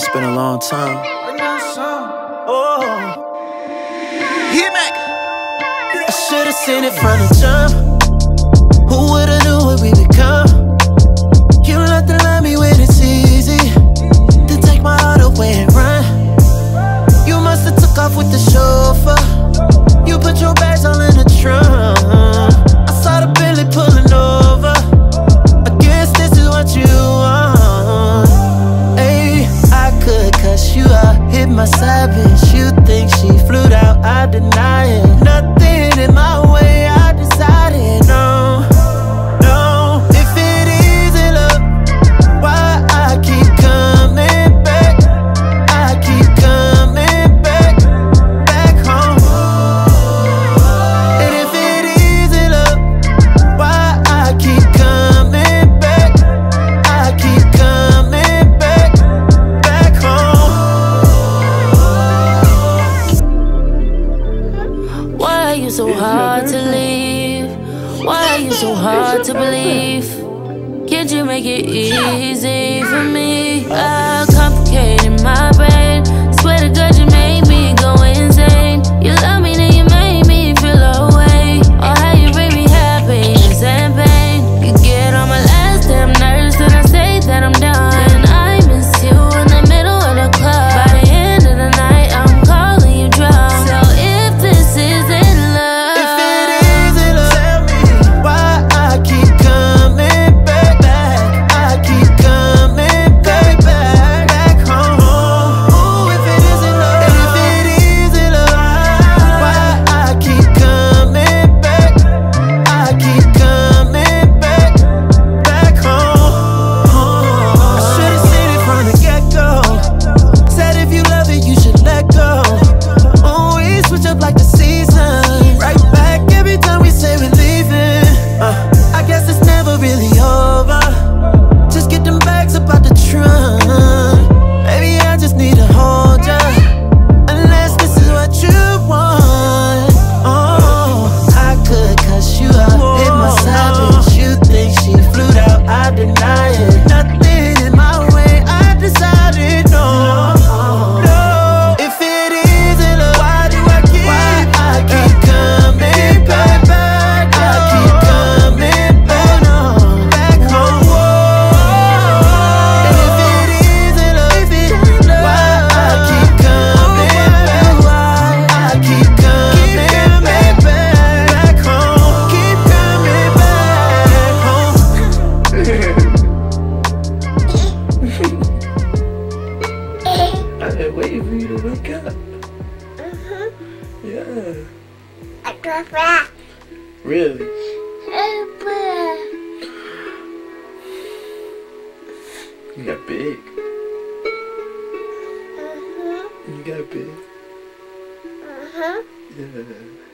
It's been a long time. Oh. Yeah, Mac. I should've seen it from the jump. Who would've knew what we become? You love to love me when it's easy. To take my heart away and run. You must've took off with the show. I deny so hard to believe Can't you make it easy for me? I complicated my brain you wake up. Mm-hmm. Yeah. I prefer. Really? You got big. Mm-hmm. You got big. Uh huh. Yeah.